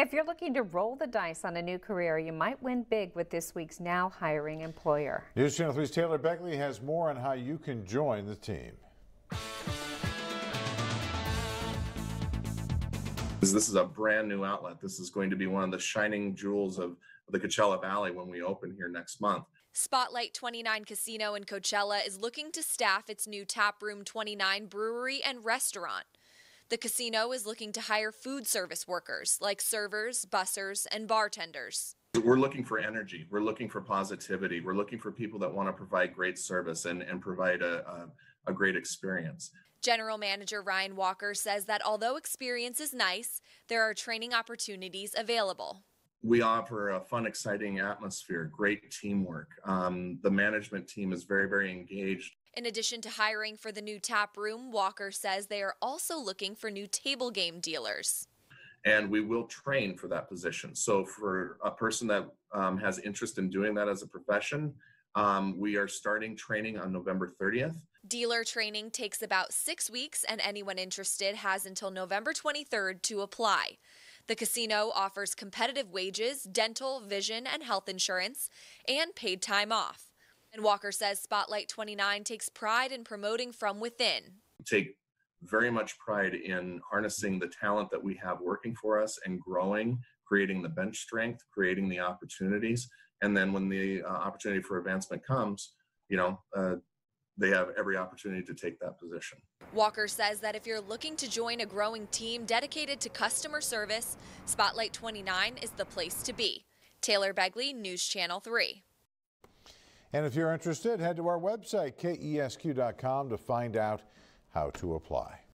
If you're looking to roll the dice on a new career, you might win big with this week's Now Hiring employer. News Channel 3's Taylor Beckley has more on how you can join the team. This is a brand new outlet. This is going to be one of the shining jewels of the Coachella Valley when we open here next month. Spotlight 29 Casino in Coachella is looking to staff its new Taproom 29 brewery and restaurant. The casino is looking to hire food service workers like servers, bussers, and bartenders. We're looking for energy. We're looking for positivity. We're looking for people that want to provide great service and, and provide a, a, a great experience. General Manager Ryan Walker says that although experience is nice, there are training opportunities available. We offer a fun, exciting atmosphere, great teamwork. Um, the management team is very, very engaged. In addition to hiring for the new tap room, Walker says they are also looking for new table game dealers. And we will train for that position. So, for a person that um, has interest in doing that as a profession, um, we are starting training on November 30th. Dealer training takes about six weeks, and anyone interested has until November 23rd to apply. The casino offers competitive wages, dental, vision, and health insurance, and paid time off. And Walker says Spotlight 29 takes pride in promoting from within. Take very much pride in harnessing the talent that we have working for us and growing, creating the bench strength, creating the opportunities. And then when the uh, opportunity for advancement comes, you know, uh, they have every opportunity to take that position. Walker says that if you're looking to join a growing team dedicated to customer service, Spotlight 29 is the place to be. Taylor Begley, News Channel 3. And if you're interested, head to our website, kesq.com, to find out how to apply.